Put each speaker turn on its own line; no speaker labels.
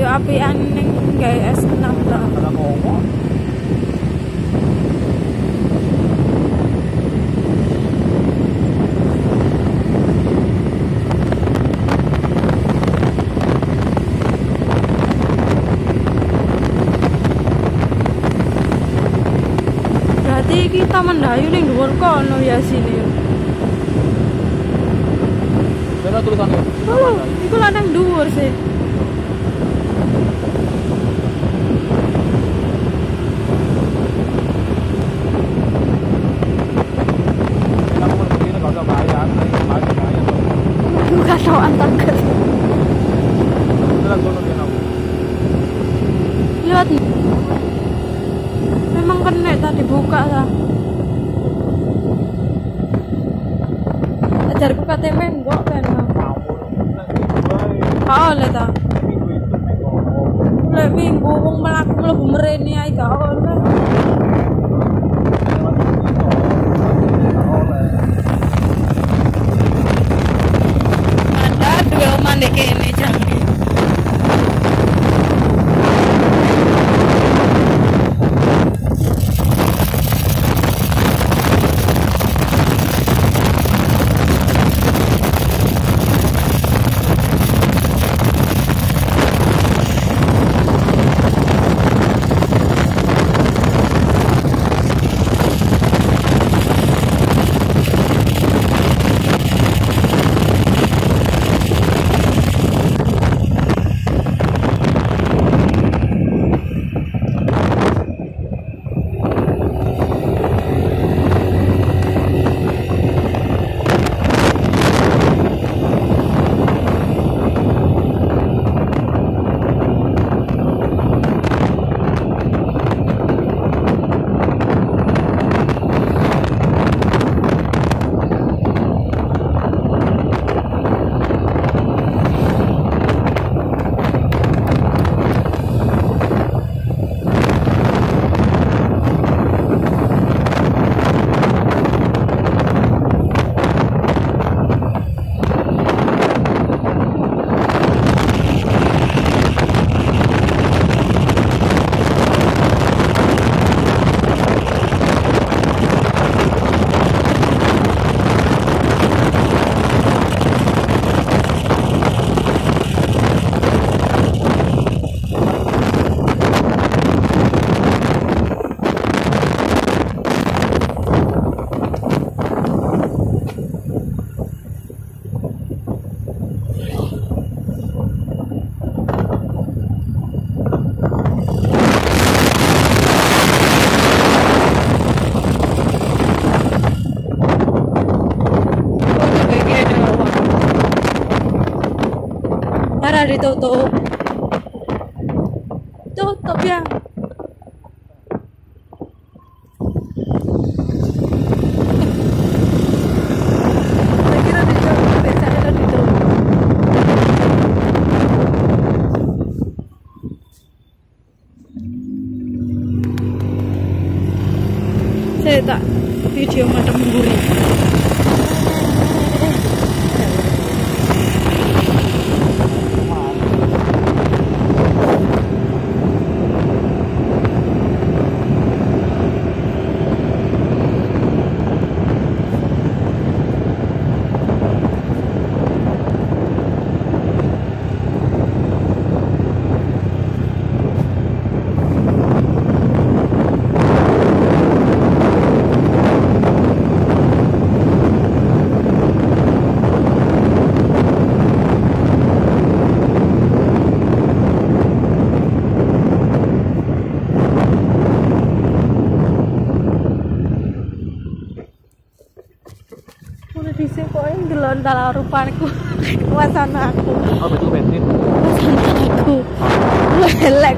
yo apian ning gawe S6 ta.
Kalau ngomong
Berarti kita mendayu ning dhuwur kono ya sini.
Ada tulisannya.
Oh, iku lah nang dhuwur sih.
Dia namu.
Lihat. Memang kena tadi buka lah. Ajarku KTP enggak kan. Kau oleh ta. Lek minggu wong mlaku mlebu mrene ae gak đi tô tô tô tô bia saya tak video macam gurih Udah di sini pokoknya gelondal rupaku Wacana aku.
Oh, betul bensin.
Wacana aku. Lelek